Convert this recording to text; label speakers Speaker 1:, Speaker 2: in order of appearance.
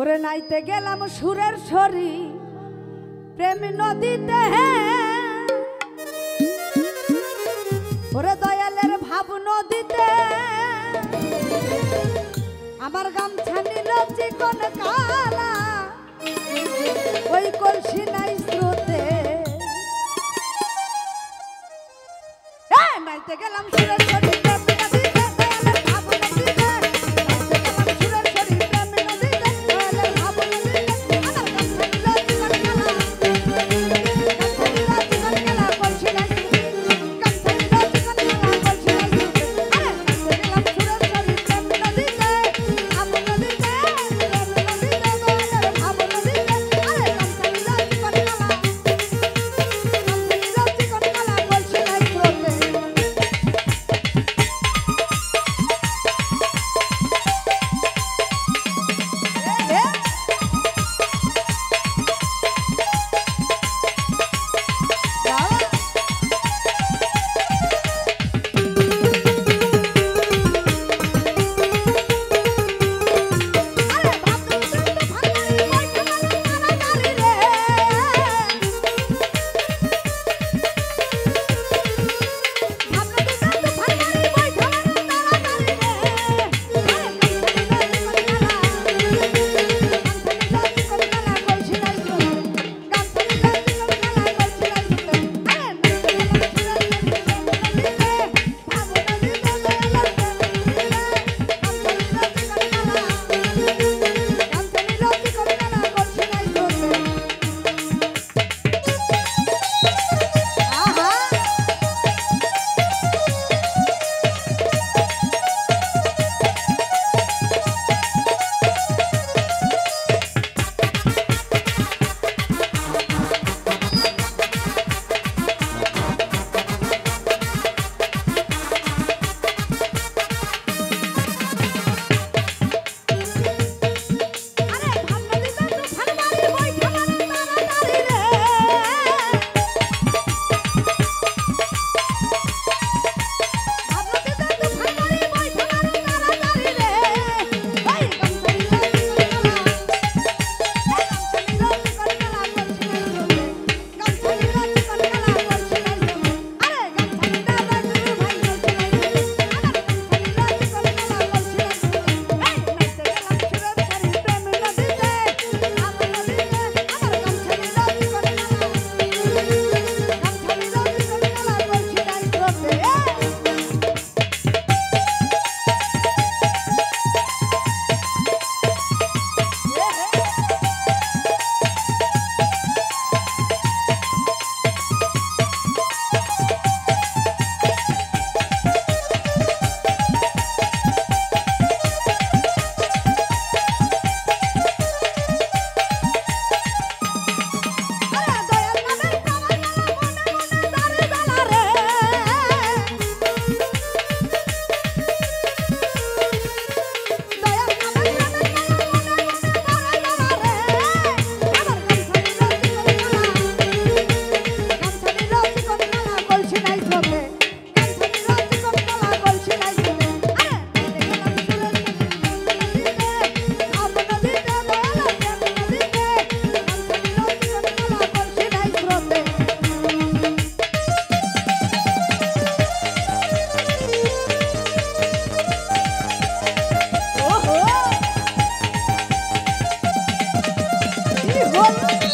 Speaker 1: ওরে নাইতে গেলাম সুরের সরি, প্রেম নদীতে হ্যাঁ ওরে দয়ালের ভাব নদীতে, আমার গামছা নিল চিকন কালা, ওই কলসি নাই স্রোতে। নাইতে গেলাম সুরের Thank you.